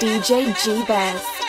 DJ G Best.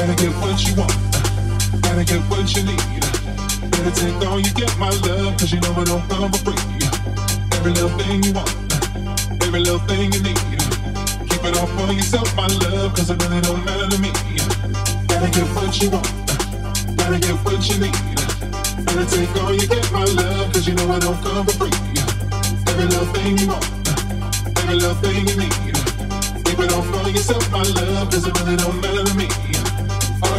Better get what you want. Uh, better get what you need. Uh, better take all you get, my love, cause you know I don't come for free. Uh, every little thing you want. Every little thing you need. Keep it all for yourself, my love, cause it really don't matter to me. Better get what you want. Better get what you need. Better take all you get, my love, cause you know I don't come for free. Every little thing you want. Every little thing you need. Keep it all for yourself, my love, cause it really don't matter to me.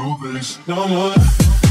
over this no more.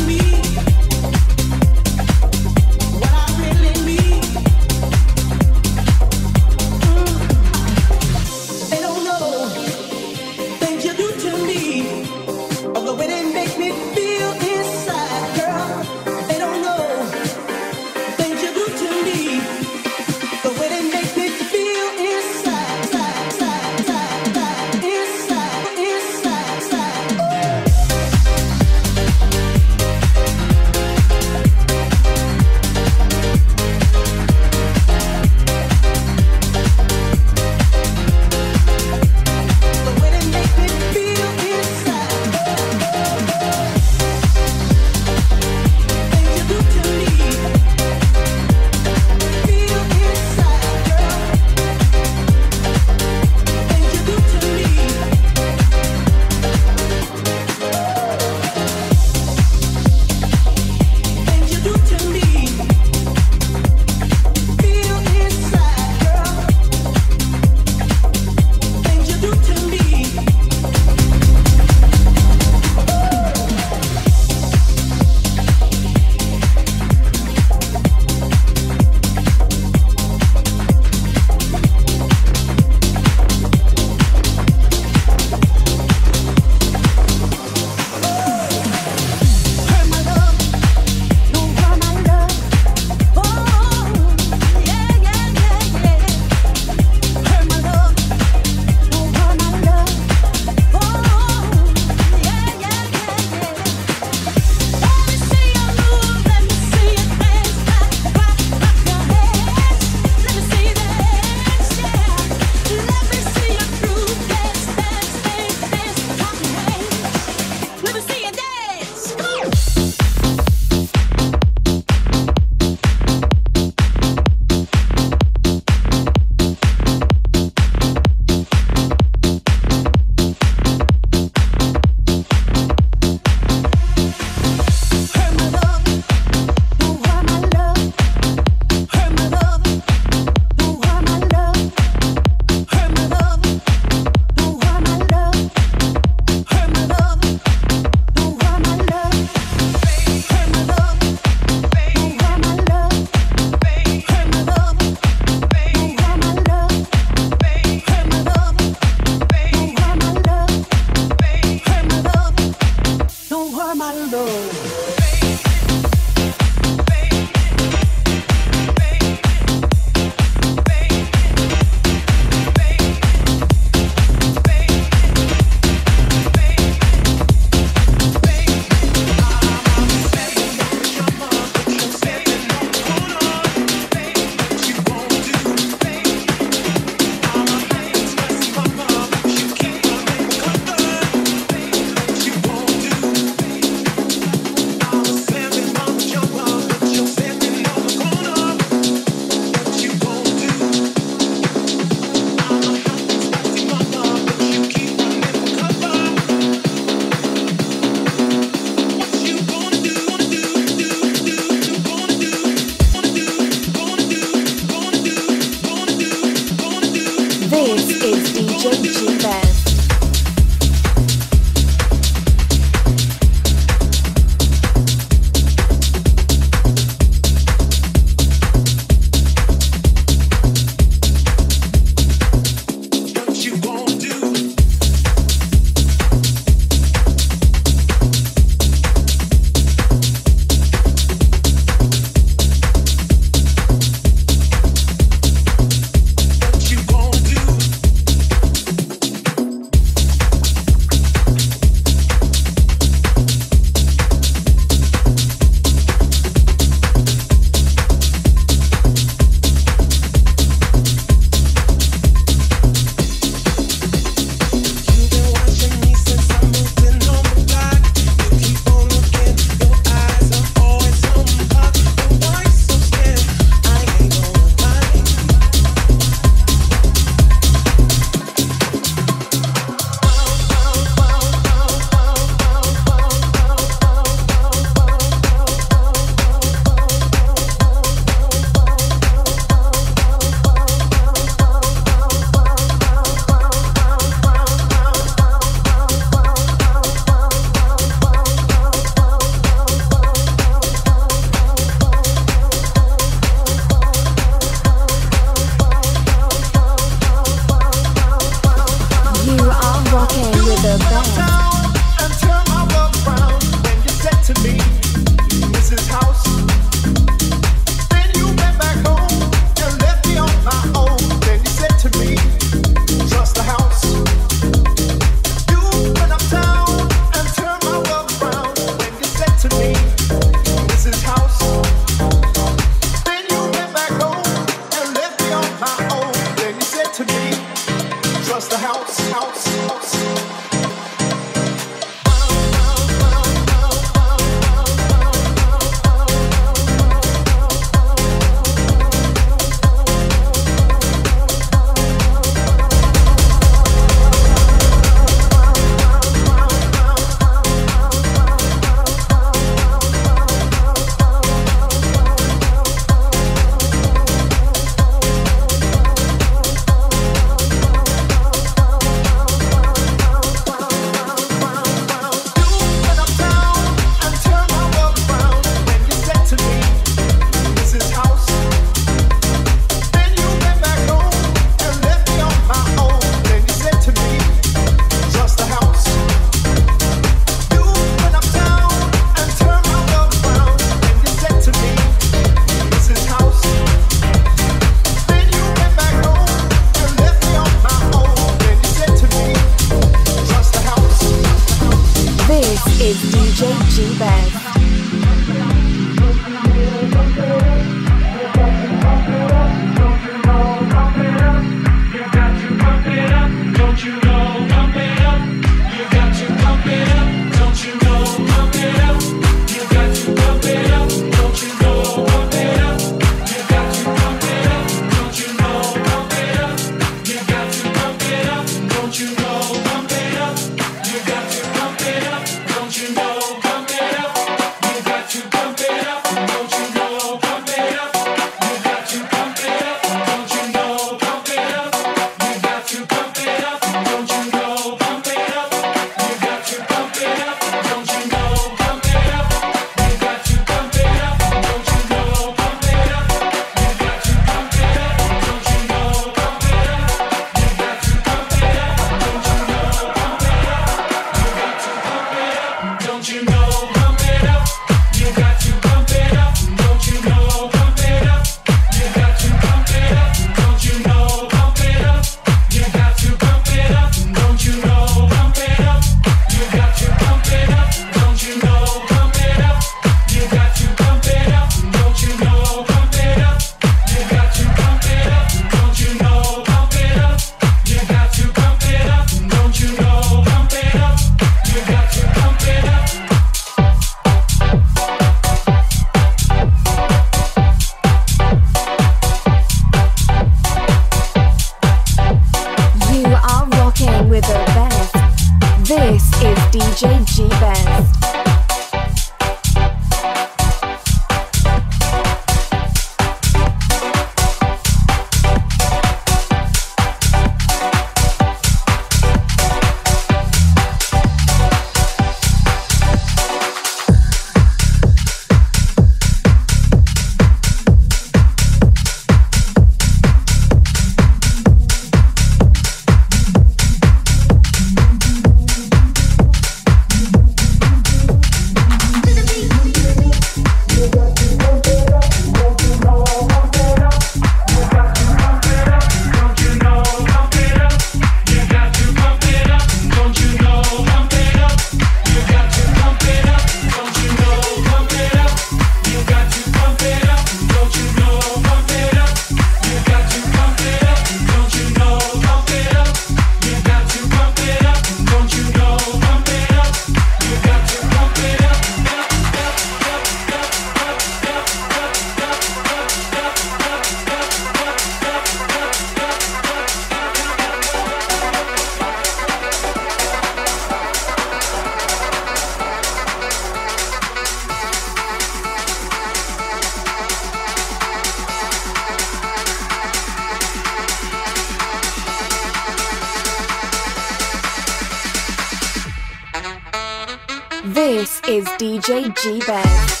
DJ G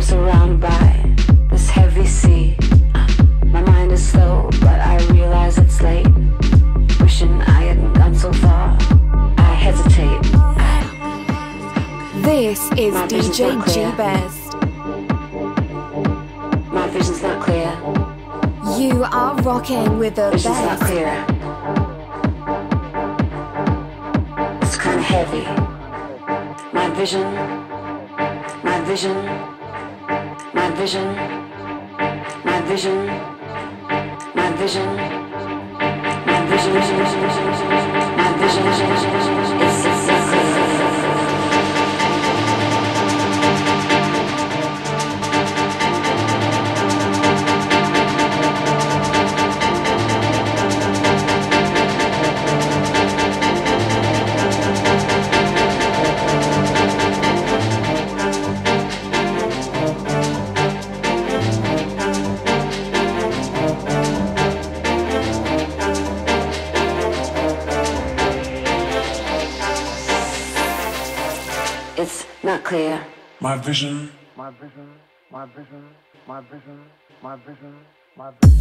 I'm surrounded by this heavy sea. Uh, my mind is slow, but I realize it's late. Wishing I hadn't gone so far. I hesitate. This is DJ GBEST. My vision's not clear. You are rocking with the best. not clear. It's kind of heavy. My vision. My vision vision, my vision, my vision, my vision, my vision, my vision. My vision. clear. My vision. My vision. My vision. My vision. My vision. My vision.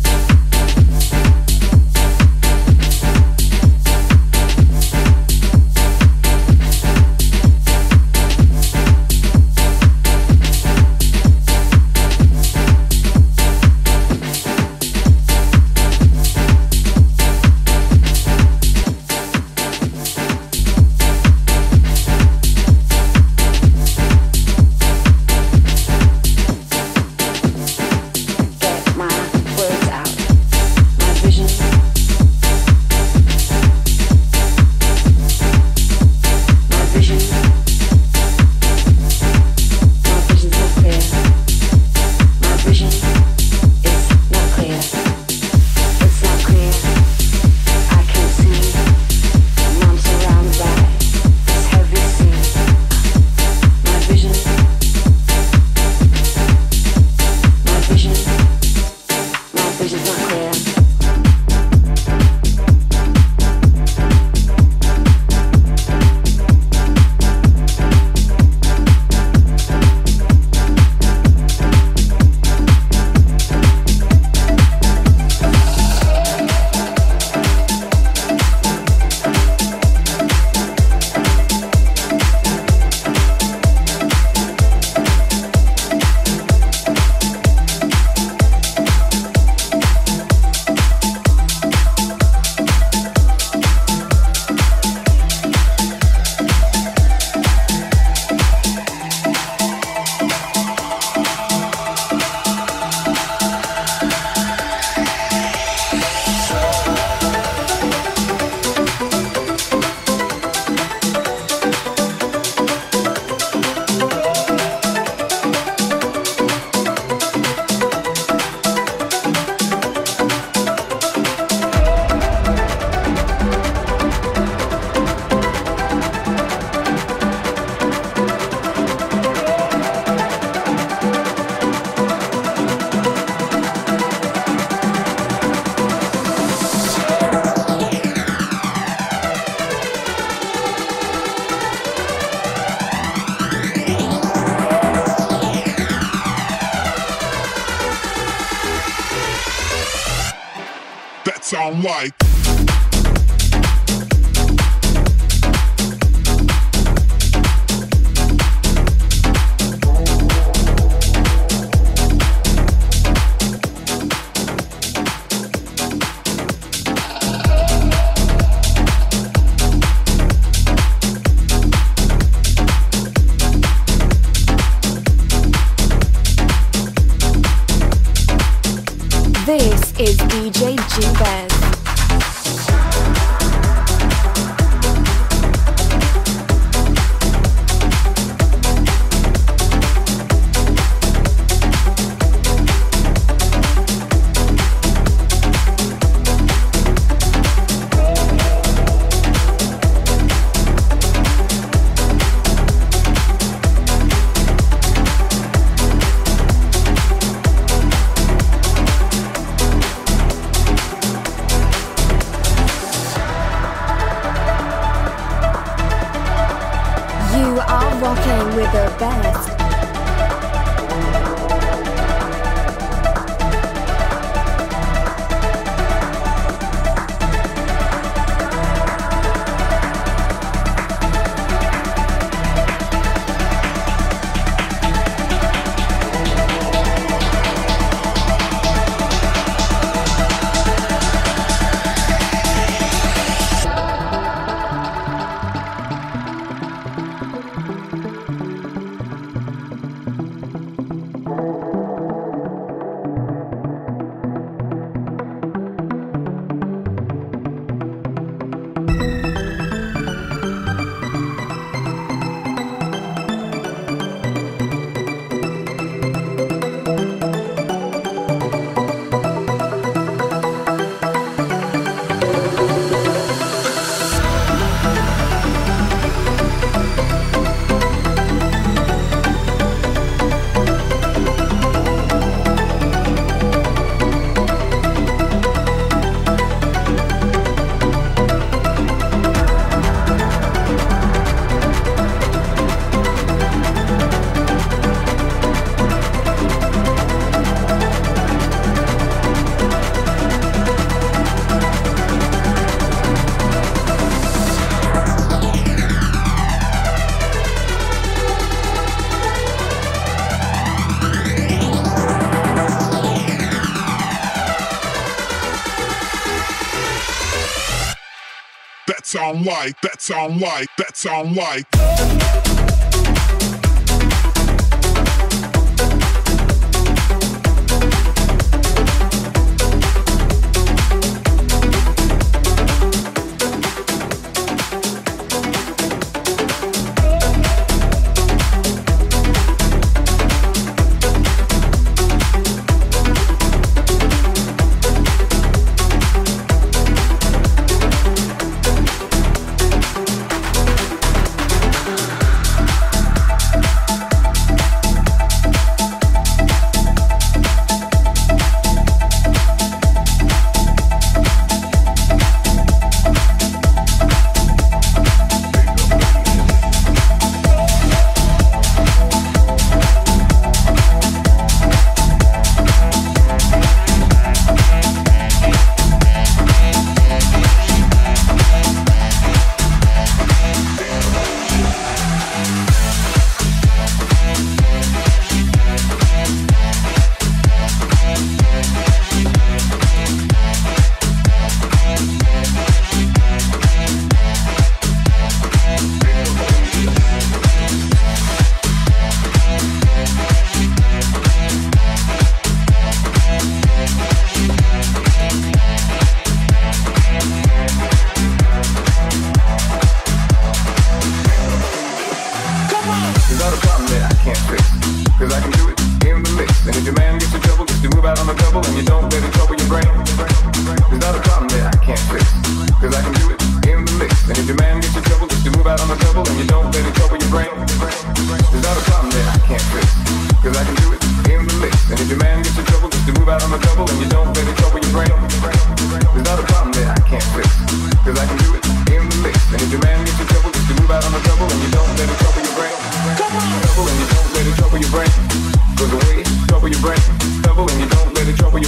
Sound like, that sound like, that sound like.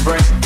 Brain.